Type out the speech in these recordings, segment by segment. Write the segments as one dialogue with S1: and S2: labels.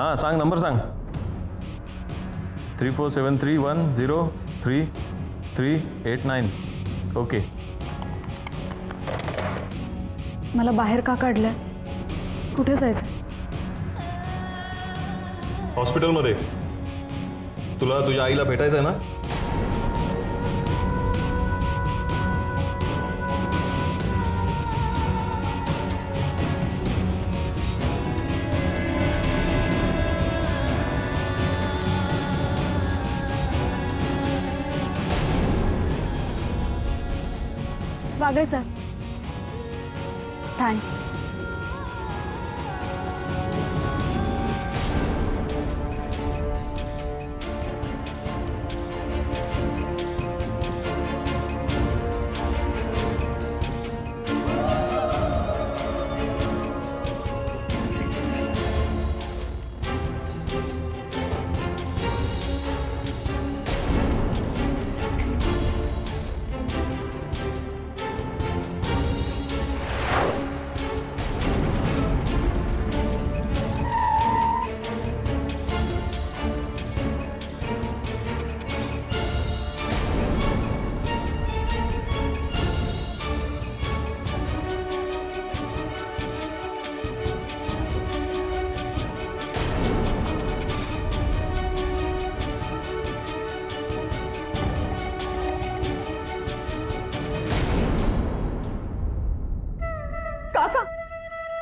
S1: हां सांग नंबर सांग. Three four seven three one zero three three eight nine. Okay.
S2: मला बाहेर का काढलंय कुठे जायचं?
S1: हॉस्पिटलमध्ये. तुला तुझ्या आईला भेटायचं आहे ना?
S2: Wagle sir thanks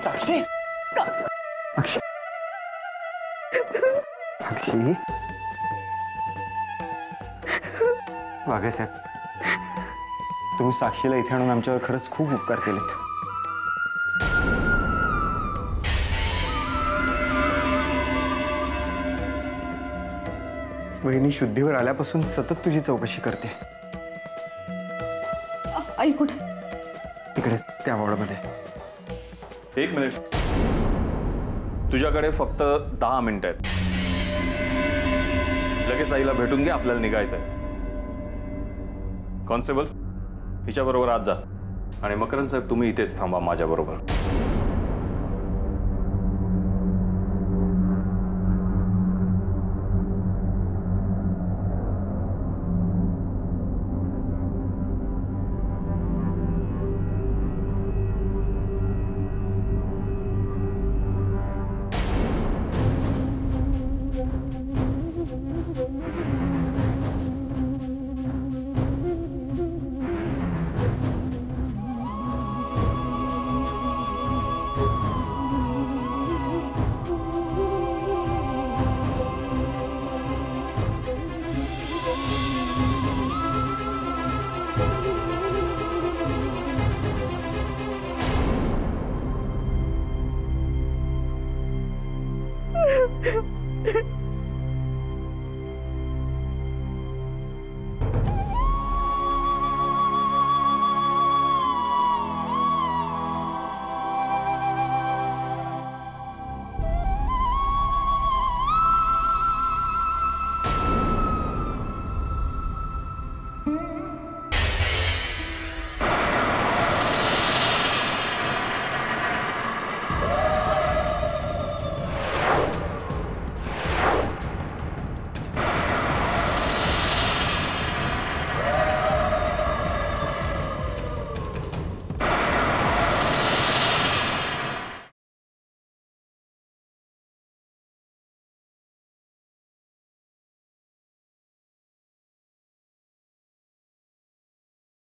S3: Sakshi. अक्षी। अक्षी। वाघे साहेब तुम्ही साक्षीला इथे आणून आमच्यावर खरंच खूप उपकार केलेत. वहिनी शुद्धीवर आल्यापासून सतत तुझी चौकशी करते.
S4: आई कुठे?
S3: तिकडे त्या वॉर्डमध्ये.
S1: एक मिनिट। तुझ्याकडे फक्त दहा है आहेत. लगेच आईला भेटून घे, आपल्याला निघायचं आहे. कॉन्स्टेबल आज जा. आणि मकरंद साहेब, तुम्ही इथेच थांबा माझ्याबरोबर.